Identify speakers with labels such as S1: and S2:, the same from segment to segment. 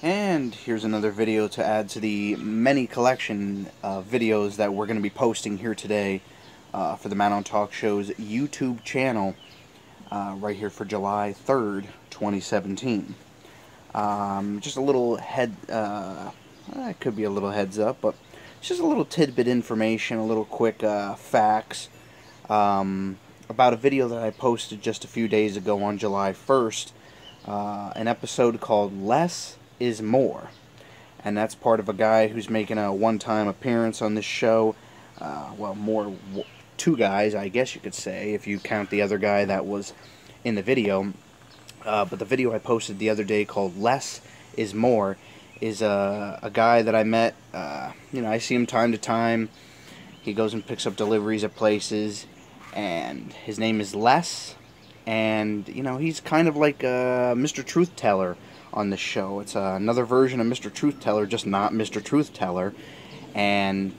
S1: And here's another video to add to the many collection of videos that we're going to be posting here today uh, for the Matt Ahn Talk Show's YouTube channel uh, right here for July 3rd, 2017. Um, just a little head, uh, it could be a little heads up, but just a little tidbit information, a little quick uh, facts um, about a video that I posted just a few days ago on July 1st. Uh, an episode called Less is more. And that's part of a guy who's making a one-time appearance on this show. Uh, well, more two guys, I guess you could say, if you count the other guy that was in the video. Uh, but the video I posted the other day called Less is More is uh, a guy that I met. Uh, you know, I see him time to time. He goes and picks up deliveries at places. And his name is Les. And, you know, he's kind of like uh, Mr. Truth Teller on this show. It's uh, another version of Mr. Truth Teller, just not Mr. Truth Teller. And,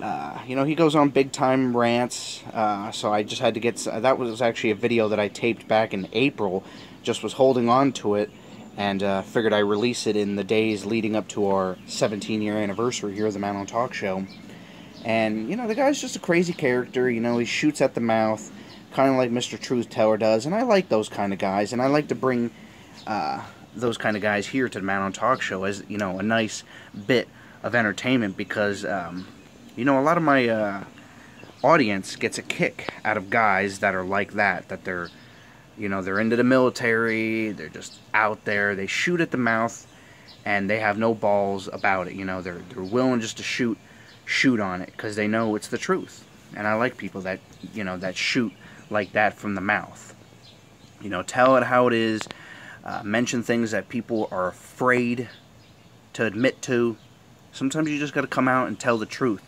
S1: uh, you know, he goes on big time rants. Uh, so I just had to get. That was actually a video that I taped back in April. Just was holding on to it and uh, figured I release it in the days leading up to our 17 year anniversary here at the Matt Ahn Talk Show. And, you know, the guy's just a crazy character. You know, he shoots at the mouth, kind of like Mr. Truth Teller does. And I like those kind of guys. And I like to bring. Uh, those kind of guys here to the Matt Ahn Talk Show as you know a nice bit of entertainment because um, you know a lot of my uh, audience gets a kick out of guys that are like that that they're you know they're into the military they're just out there they shoot at the mouth and they have no balls about it you know they're they're willing just to shoot shoot on it because they know it's the truth. And I like people that you know that shoot like that from the mouth. You know tell it how it is uh, mention things that people are afraid to admit to. Sometimes you just got to come out and tell the truth.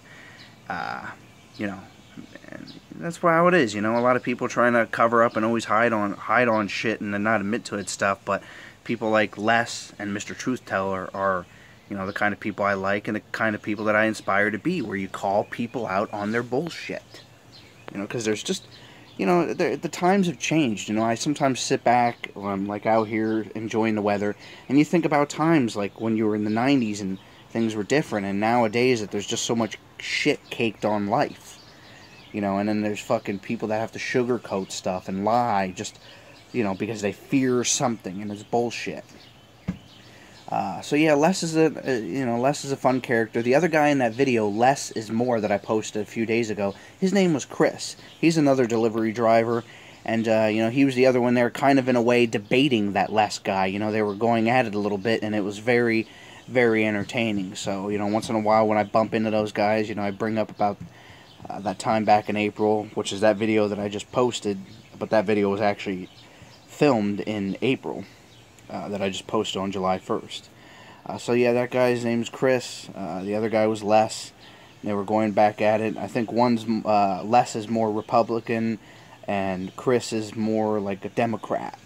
S1: Uh, you know, that's how it is. You know, a lot of people trying to cover up and always hide on hide on shit and then not admit to it stuff. But people like Les and Mr. Truth Teller are, you know, the kind of people I like and the kind of people that I inspire to be. Where you call people out on their bullshit. You know, because there's just you know, the, the times have changed. You know, I sometimes sit back, I'm like out here enjoying the weather, and you think about times like when you were in the 90s and things were different, and nowadays that there's just so much shit caked on life. You know, and then there's fucking people that have to sugarcoat stuff and lie just, you know, because they fear something, and it's bullshit. Uh, so yeah, Les is a uh, you know Les is a fun character. The other guy in that video, Less is more that I posted a few days ago. His name was Chris. He's another delivery driver, and uh, you know he was the other one there, kind of in a way debating that Les guy. You know they were going at it a little bit, and it was very, very entertaining. So you know once in a while when I bump into those guys, you know I bring up about uh, that time back in April, which is that video that I just posted, but that video was actually filmed in April. Uh, that I just posted on July 1st. Uh, so yeah, that guy's name's Chris. Uh, the other guy was Les. They were going back at it. I think one's uh, Les is more Republican, and Chris is more like a Democrat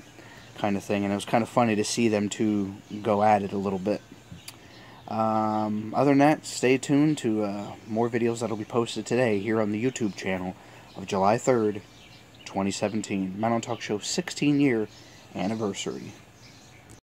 S1: kind of thing. And it was kind of funny to see them two go at it a little bit. Um, other than that, stay tuned to uh, more videos that'll be posted today here on the YouTube channel of July 3rd, 2017. Matt Ahn Talk Show 16 year anniversary.